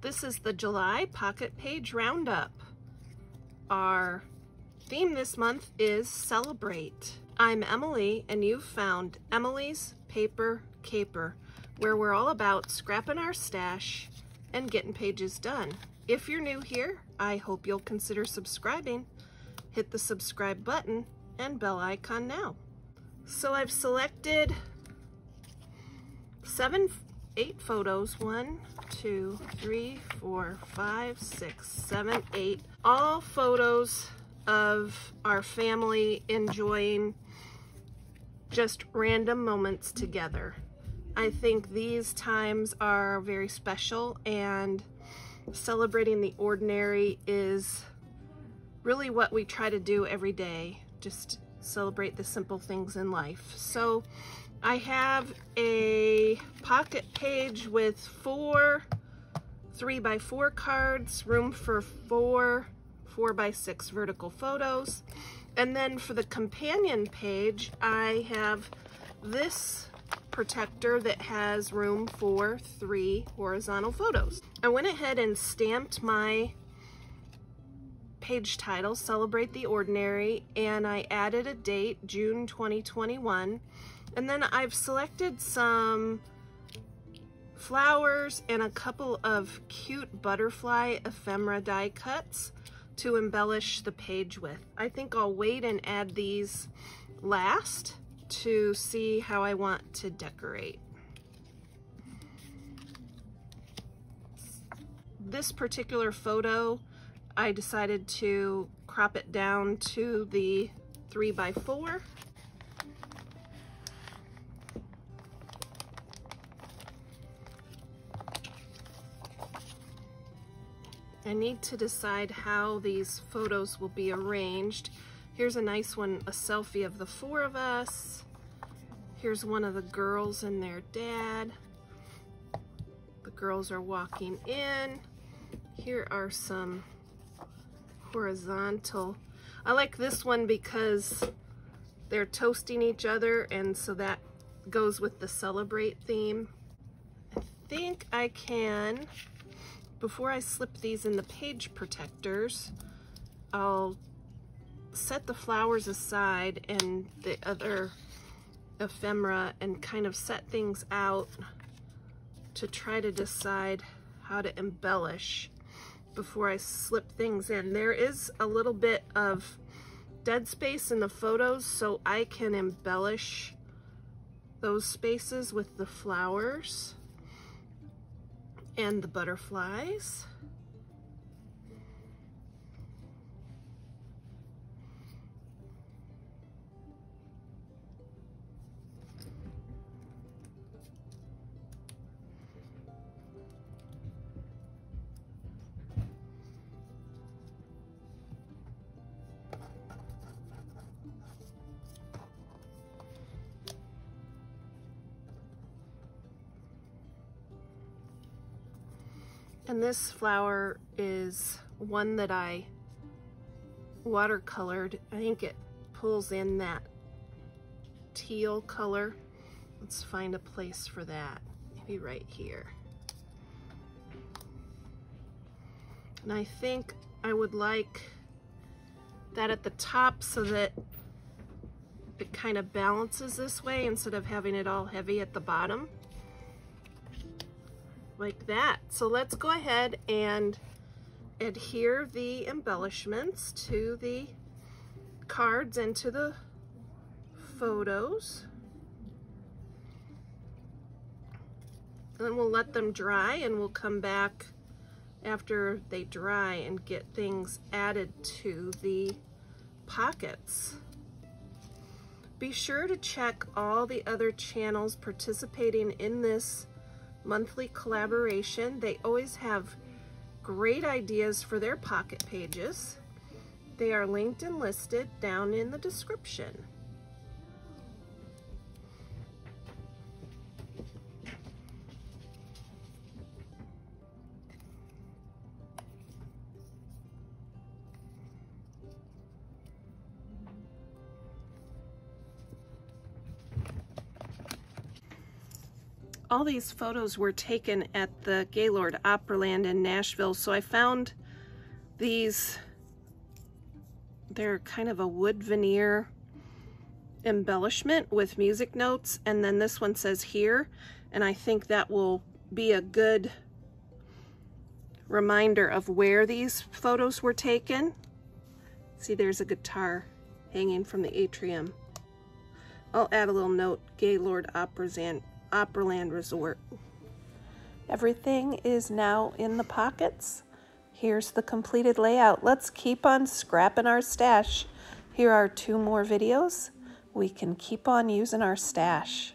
This is the July Pocket Page Roundup. Our theme this month is Celebrate. I'm Emilee and you've found Emilee's Paper Caper, where we're all about scrapping our stash and getting pages done. If you're new here, I hope you'll consider subscribing. Hit the subscribe button and bell icon now. So I've selected seven, eight photos. One, two, three, four, five, six, seven, eight. All photos of our family enjoying just random moments together. I think these times are very special and celebrating the ordinary is really what we try to do every day. Just celebrate the simple things in life. So I have a pocket page with four three by four cards, room for four four by six vertical photos. And then for the companion page, I have this protector that has room for three horizontal photos. I went ahead and stamped my page title, Celebrate the Ordinary, and I added a date, June 2021. And then I've selected some flowers and a couple of cute butterfly ephemera die cuts to embellish the page with. I think I'll wait and add these last to see how I want to decorate. This particular photo, I decided to crop it down to the three by four. I need to decide how these photos will be arranged. Here's a nice one, a selfie of the four of us. Here's one of the girls and their dad. The girls are walking in. Here are some horizontal. I like this one because they're toasting each other and so that goes with the celebrate theme. I think I can before I slip these in the page protectors, I'll set the flowers aside and the other ephemera and kind of set things out to try to decide how to embellish before I slip things in. There is a little bit of dead space in the photos so I can embellish those spaces with the flowers and the butterflies. And this flower is one that I watercolored. I think it pulls in that teal color. Let's find a place for that. Maybe right here. And I think I would like that at the top so that it kind of balances this way instead of having it all heavy at the bottom like that. So let's go ahead and adhere the embellishments to the cards and to the photos. And then we'll let them dry and we'll come back after they dry and get things added to the pockets. Be sure to check all the other channels participating in this monthly collaboration. They always have great ideas for their pocket pages. They are linked and listed down in the description. All these photos were taken at the Gaylord Opryland in Nashville. So I found these, they're kind of a wood veneer embellishment with music notes. And then this one says here, and I think that will be a good reminder of where these photos were taken. See, there's a guitar hanging from the atrium. I'll add a little note, Gaylord Opryland, Opryland Resort. Everything is now in the pockets. Here's the completed layout. Let's keep on scrapping our stash. Here are two more videos. We can keep on using our stash.